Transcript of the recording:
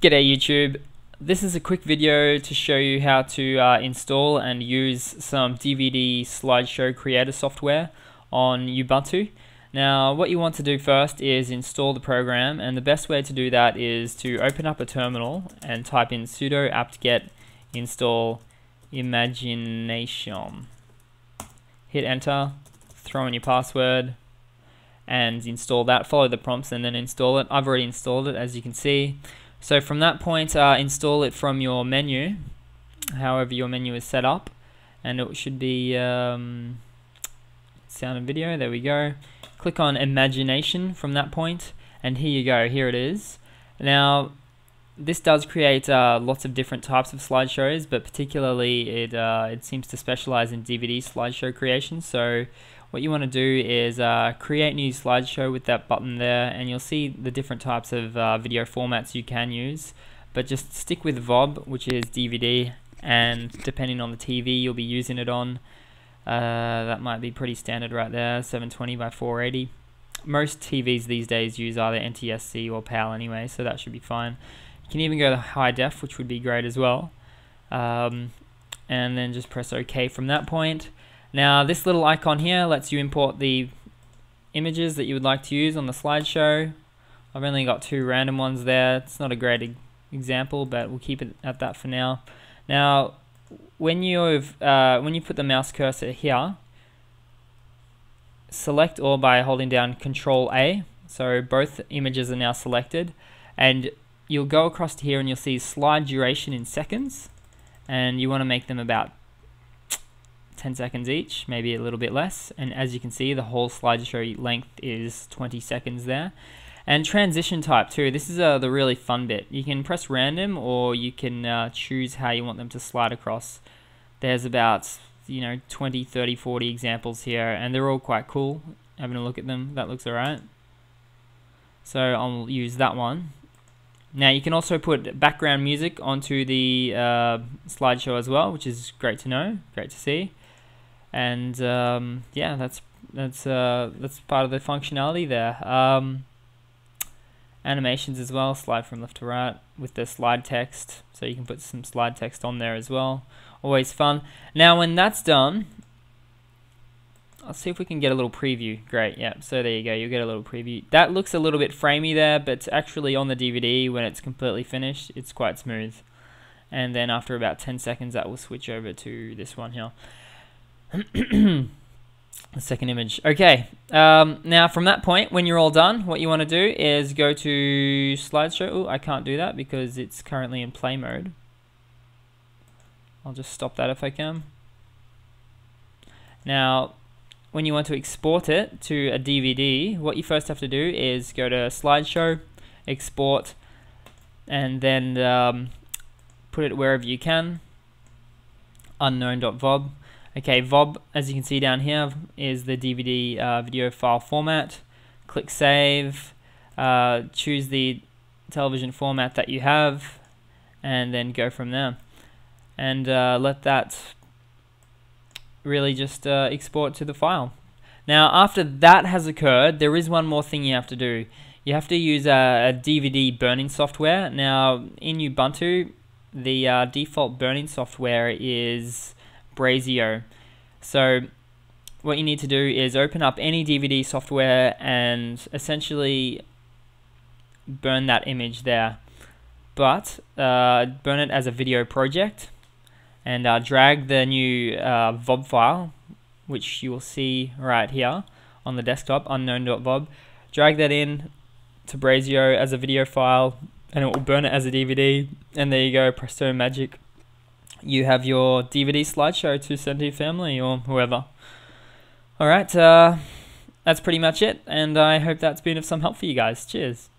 G'day YouTube. This is a quick video to show you how to uh, install and use some DVD slideshow creator software on Ubuntu. Now what you want to do first is install the program and the best way to do that is to open up a terminal and type in sudo apt-get install imagination. Hit enter, throw in your password and install that. Follow the prompts and then install it. I've already installed it as you can see. So from that point, uh, install it from your menu, however your menu is set up, and it should be um, sound and video. There we go. Click on Imagination from that point, and here you go. Here it is. Now, this does create uh, lots of different types of slideshows, but particularly it uh, it seems to specialize in DVD slideshow creation. So what you want to do is uh, create new slideshow with that button there and you'll see the different types of uh, video formats you can use. But just stick with VOB which is DVD and depending on the TV you'll be using it on uh, that might be pretty standard right there 720 by 480 most TVs these days use either NTSC or PAL anyway so that should be fine. You can even go to high def which would be great as well. Um, and then just press OK from that point now this little icon here lets you import the images that you would like to use on the slideshow. I've only got two random ones there. It's not a great example, but we'll keep it at that for now. Now, when you've uh, when you put the mouse cursor here, select all by holding down Control A. So both images are now selected, and you'll go across to here and you'll see slide duration in seconds, and you want to make them about 10 seconds each, maybe a little bit less. And as you can see, the whole slideshow length is 20 seconds there. And transition type too, this is uh, the really fun bit. You can press random or you can uh, choose how you want them to slide across. There's about, you know, 20, 30, 40 examples here and they're all quite cool. Having a look at them, that looks alright. So I'll use that one. Now you can also put background music onto the uh, slideshow as well, which is great to know, great to see and um, yeah, that's that's uh, that's part of the functionality there. Um, animations as well, slide from left to right with the slide text, so you can put some slide text on there as well. Always fun. Now, when that's done, I'll see if we can get a little preview. Great, yeah, so there you go, you'll get a little preview. That looks a little bit framey there, but actually on the DVD, when it's completely finished, it's quite smooth. And then after about 10 seconds, that will switch over to this one here. the second image. Okay, um, now from that point, when you're all done, what you want to do is go to slideshow. Oh, I can't do that because it's currently in play mode. I'll just stop that if I can. Now, when you want to export it to a DVD, what you first have to do is go to slideshow, export, and then um, put it wherever you can, unknown.vob. Okay, VOB, as you can see down here, is the DVD uh, video file format. Click Save, uh, choose the television format that you have, and then go from there. And uh, let that really just uh, export to the file. Now, after that has occurred, there is one more thing you have to do. You have to use a, a DVD burning software. Now, in Ubuntu, the uh, default burning software is Brasero. So what you need to do is open up any DVD software and essentially burn that image there. But uh, burn it as a video project and uh, drag the new uh, VOB file, which you will see right here on the desktop, unknown.vob. Drag that in to Brasero as a video file and it will burn it as a DVD. And there you go, presto magic you have your DVD slideshow to send to your family or whoever. Alright, uh, that's pretty much it, and I hope that's been of some help for you guys. Cheers.